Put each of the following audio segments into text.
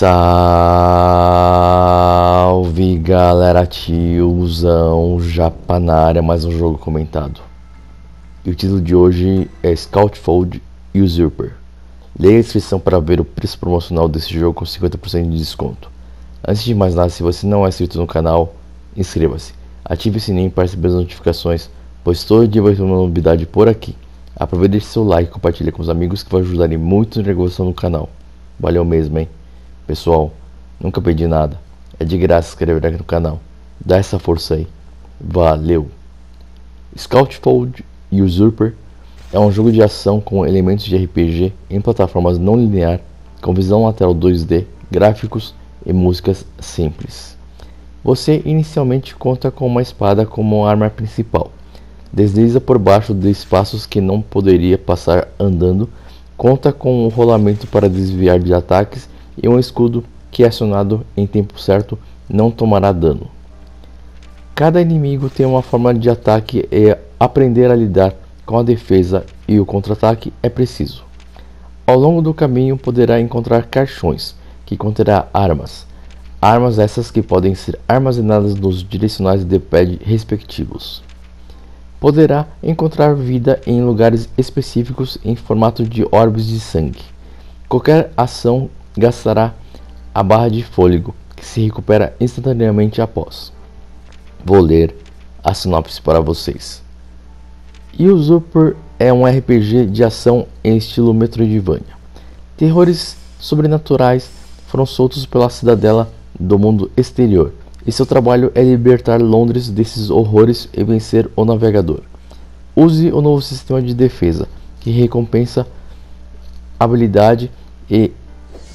Salve galera, tiozão Japanária, mais um jogo comentado. E o título de hoje é Scoutfold Usurper. Leia a descrição para ver o preço promocional desse jogo com 50% de desconto. Antes de mais nada, se você não é inscrito no canal, inscreva-se. Ative o sininho para receber as notificações, pois todo dia vai ter uma novidade por aqui. Aproveite seu like e compartilhe com os amigos que vai ajudar muito na divulgação do canal. Valeu mesmo, hein? Pessoal, nunca pedi nada. É de graça inscrever aqui no canal. Dá essa força aí. Valeu! Scoutfold Usurper é um jogo de ação com elementos de RPG em plataformas não linear, com visão lateral 2D, gráficos e músicas simples. Você inicialmente conta com uma espada como arma principal. Desliza por baixo de espaços que não poderia passar andando. Conta com um rolamento para desviar de ataques e um escudo que, acionado em tempo certo, não tomará dano. Cada inimigo tem uma forma de ataque e aprender a lidar com a defesa e o contra-ataque é preciso. Ao longo do caminho poderá encontrar caixões que conterá armas. Armas essas que podem ser armazenadas nos direcionais de pad respectivos. Poderá encontrar vida em lugares específicos em formato de orbes de sangue. Qualquer ação gastará a barra de fôlego, que se recupera instantaneamente após. Vou ler a sinopse para vocês. Usurper é um RPG de ação em estilo Metroidvania. Terrores sobrenaturais foram soltos pela cidadela do mundo exterior, e seu trabalho é libertar Londres desses horrores e vencer o navegador. Use o novo sistema de defesa, que recompensa habilidade e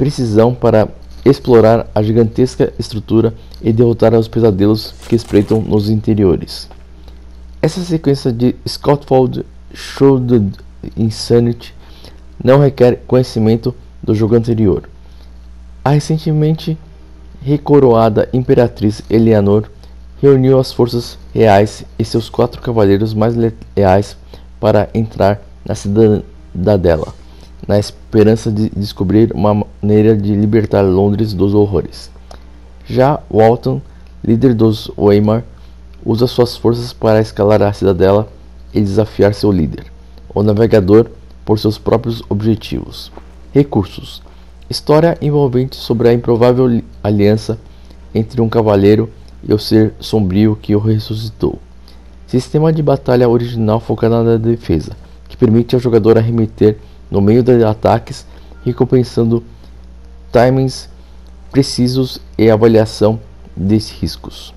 precisão para explorar a gigantesca estrutura e derrotar os pesadelos que espreitam nos interiores. Essa sequência de Scottfold Shrouded Insanity não requer conhecimento do jogo anterior. A recentemente recoroada Imperatriz Eleanor reuniu as forças reais e seus quatro cavaleiros mais leais para entrar na cidadela na esperança de descobrir uma maneira de libertar Londres dos horrores. Já Walton, líder dos Weimar, usa suas forças para escalar a cidadela e desafiar seu líder, o navegador, por seus próprios objetivos. Recursos: História envolvente sobre a improvável aliança entre um cavaleiro e o ser sombrio que o ressuscitou. Sistema de batalha original focado na defesa, que permite ao jogador arremeter no meio de ataques, recompensando timings precisos e avaliação desses riscos.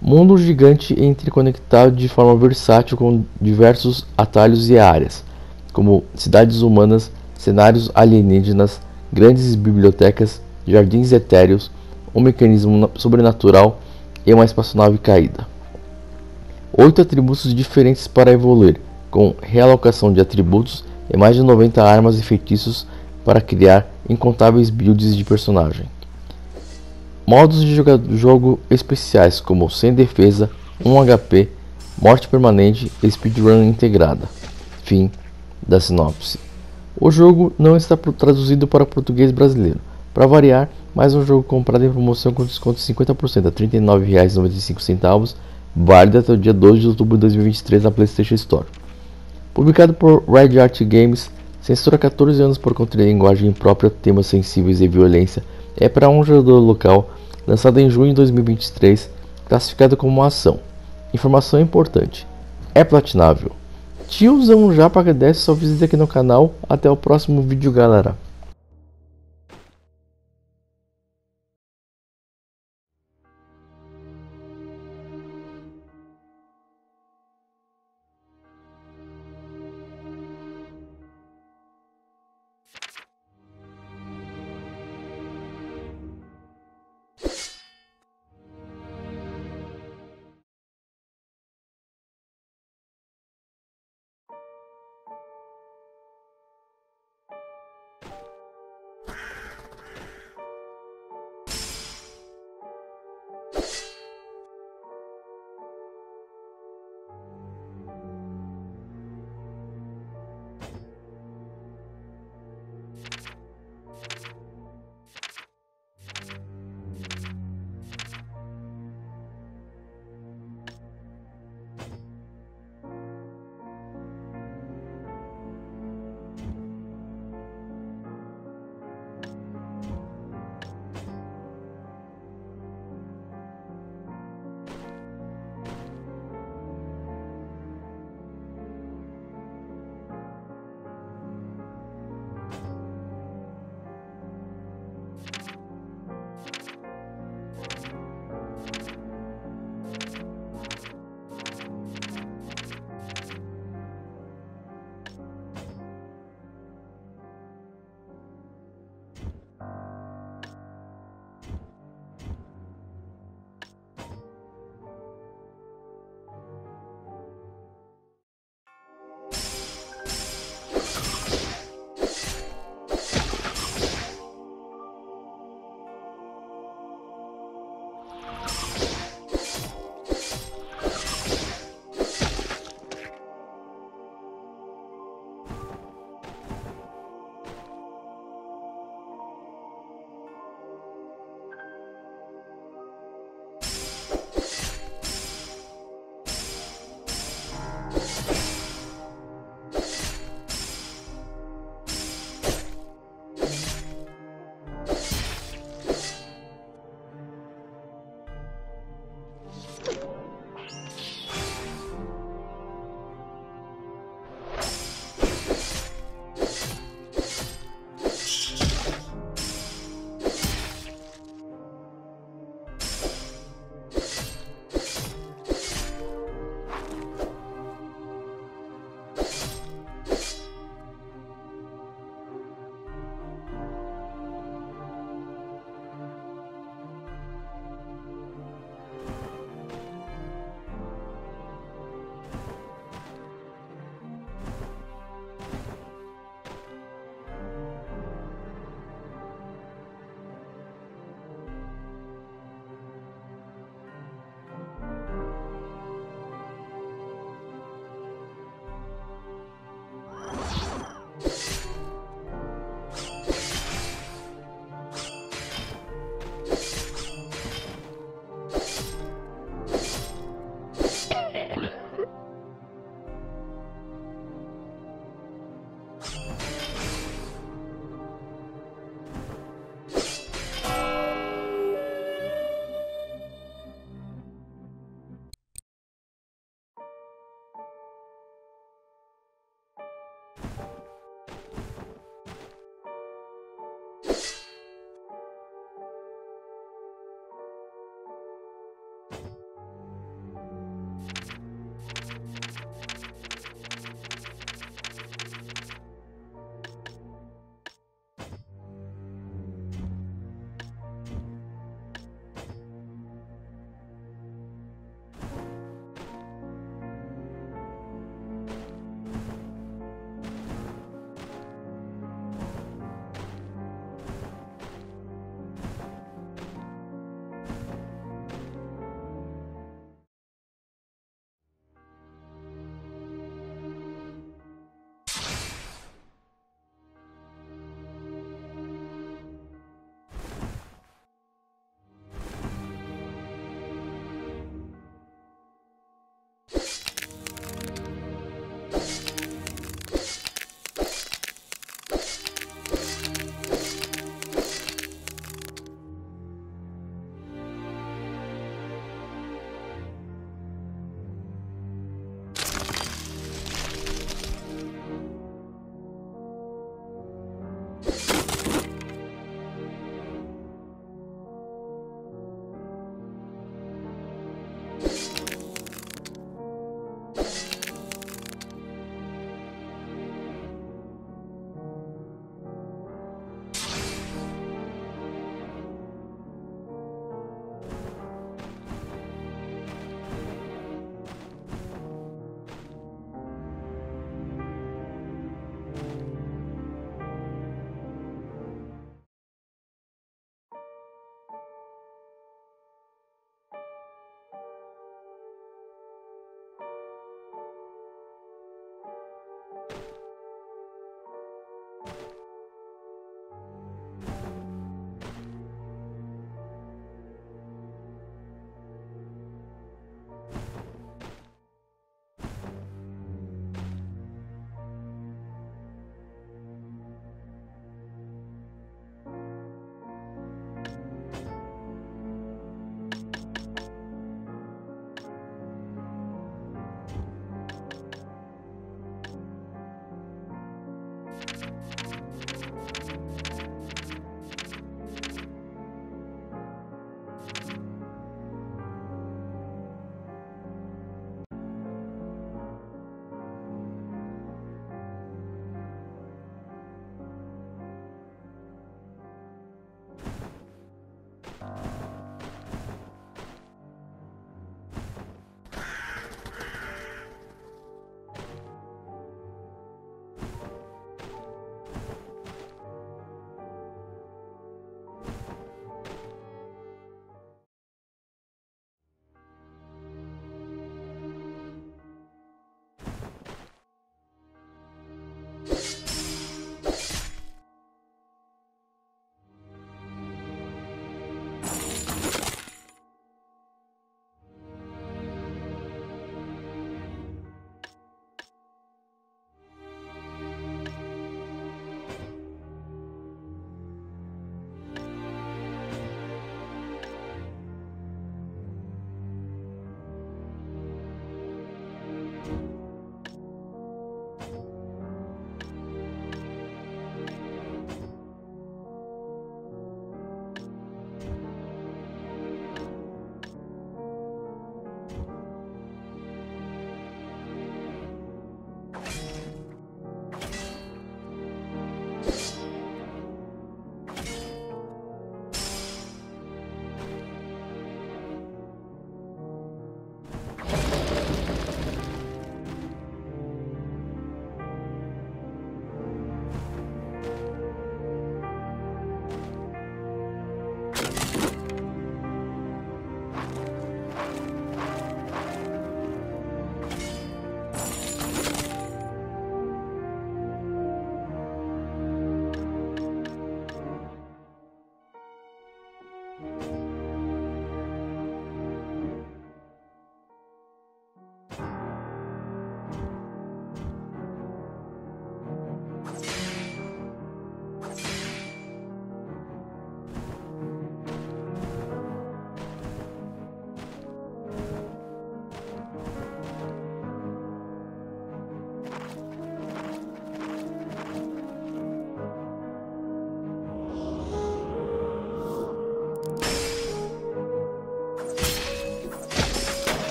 Mundo gigante interconectado de forma versátil com diversos atalhos e áreas, como cidades humanas, cenários alienígenas, grandes bibliotecas, jardins etéreos, um mecanismo sobrenatural e uma espaçonave caída. Oito atributos diferentes para evoluir, com realocação de atributos e mais de 90 armas e feitiços para criar incontáveis builds de personagem. Modos de jogo especiais como sem defesa, 1 HP, morte permanente e speedrun integrada. Fim da sinopse. O jogo não está traduzido para português brasileiro. Para variar, mais um jogo comprado em promoção com desconto de 50% a R$ 39,95, válido até o dia 2 de outubro de 2023 na PlayStation Store. Publicado por Red Art Games, censura 14 anos por conter linguagem própria, temas sensíveis e violência, é para um jogador local, lançado em junho de 2023, classificado como ação. Informação importante: é platinável. Tiozão já agradece sua visita aqui no canal. Até o próximo vídeo, galera.